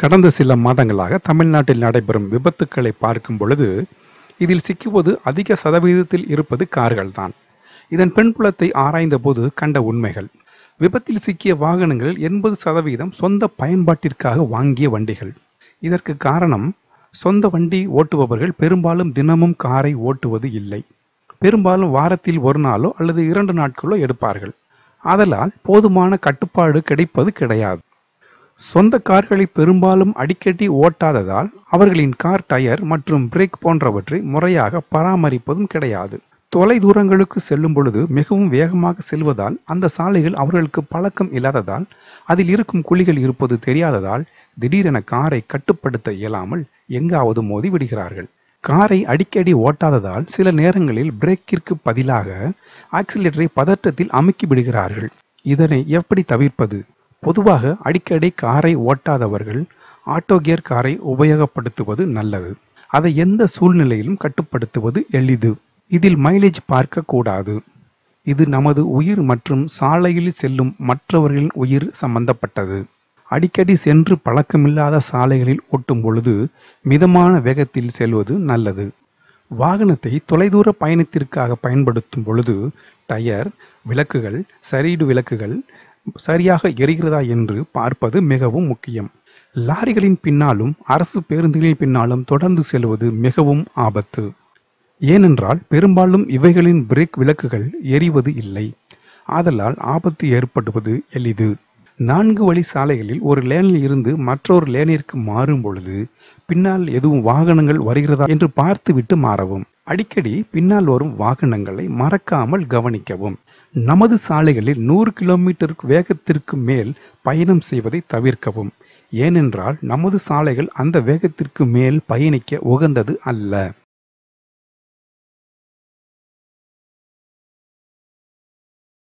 கடந்த சில மாதங்களாக தமிழ்நாட்டில் நடைபெறும் விபத்துக்களை பார்க்கும் பொழுது இதில் சிக்குவது அதிக சதவீதத்தில் இருப்பது கார்கள்தான் இதன் பின்புலத்தை ஆராய்ந்தபோது கண்ட உண்மைகள். விபத்தில் சிக்கிய வாகனங்களில் எண்பது சதவீதம் சொந்த பயன்பாட்டிற்காக வாங்கிய வண்டிகள். இதற்கு காரணம் சொந்த வண்டி ஓட்டுபவர்கள் பெரும்பாலும் தினமும் காரை ஓட்டுவது இல்லை. பெரும்பாலும் வாரத்தில் ஒரு நாளோ அல்லது இரண்டு நாட்களோ எடுப்பார்கள். ஆதலால் போதுமான கட்டுப்பாடு கிடைப்பது கிடையாது. சொந்த கார்களை பெரும்பாலும் அடிக்கடி ஓட்டாததால் அவர்களின் கார் டயர் மற்றும் பிரேக் போன்றவற்றை முறையாக பராமரிப்பதும் கிடையாது. தொலை தூரங்களுக்கு செல்லும் பொழுது மிகவும் வேகமாக செல்வதால் அந்த சாலைகள் அவர்களுக்கு பழக்கம் இல்லாததால் அதில் இருக்கும் குழிகள் இருப்பது தெரியாததால் திடீரென காரை கட்டுப்படுத்த இயலாமல் எங்காவது மோதி விடுகிறார்கள். காரை அடிக்கடி ஓட்டாததால் சில நேரங்களில் பிரேக்கிற்கு பதிலாக ஆக்சிலேட்டரை பதற்றத்தில் அமுக்கி விடுகிறார்கள். இதனை எப்படி தவிர்ப்பது? பொதுவாக அடிக்கடி காரை ஓட்டாதவர்கள் ஆட்டோ கியர் காரை உபயோகப்படுத்துவது நல்லது. அதை எந்த சூழ்நிலையிலும் கட்டுப்படுத்துவது எளிது. இதில் மைலேஜ் பார்க்க கூடாது. இது நமது உயிர் மற்றும் சாலையில் செல்லும் மற்றவர்களின் உயிர் சம்பந்தப்பட்டது. அடிக்கடி சென்று பழக்கமில்லாத சாலைகளில் ஓட்டும் பொழுது மிதமான வேகத்தில் செல்வது நல்லது. வாகனத்தை தொலைதூர பயணத்திற்காக பயன்படுத்தும் பொழுது டயர் விளக்குகள் சரிடு விளக்குகள் சரியாக எரிகிறதா என்று பார்ப்பது மிகவும் முக்கியம். லாரிகளின் பின்னாலும் அரசு பேருந்துகளின் பின்னாலும் தொடர்ந்து செல்வது மிகவும் ஆபத்து. ஏனென்றால் பெரும்பாலும் இவைகளின் பிரேக் விளக்குகள் எரிவது இல்லை. ஆதலால் ஆபத்து ஏற்படுவது எளிது. நான்கு வழி சாலைகளில் ஒரு லேனில் இருந்து மற்றொரு லேனிற்கு மாறும் பொழுது பின்னால் எதுவும் வாகனங்கள் வருகிறதா என்று பார்த்துவிட்டு மாறவும். அடிக்கடி பின்னால் வரும் வாகனங்களை மறக்காமல் கவனிக்கவும். நமது சாலைகளில் நூறு கிலோமீட்டர் வேகத்திற்கு மேல் பயணம் செய்வதை தவிர்க்கவும். ஏனென்றால் நமது சாலைகள் அந்த வேகத்திற்கு மேல் பயணிக்க உகந்தது அல்ல.